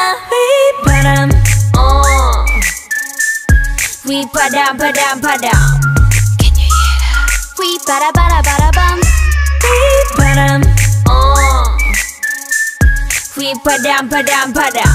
Padam, oh. Uh. We padam, padam, padam. Can you hear that? We bada bada bada bum. We padam, oh. Uh. We padam, padam, padam.